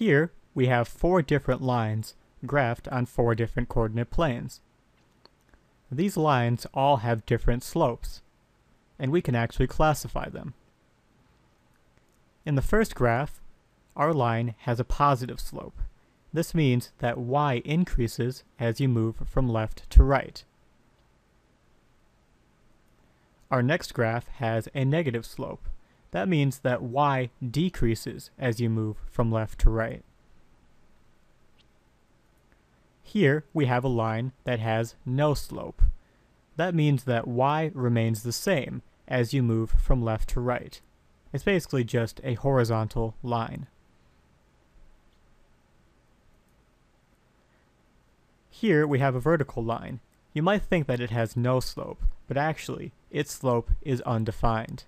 Here, we have four different lines graphed on four different coordinate planes. These lines all have different slopes, and we can actually classify them. In the first graph, our line has a positive slope. This means that y increases as you move from left to right. Our next graph has a negative slope. That means that y decreases as you move from left to right. Here we have a line that has no slope. That means that y remains the same as you move from left to right. It's basically just a horizontal line. Here we have a vertical line. You might think that it has no slope, but actually, its slope is undefined.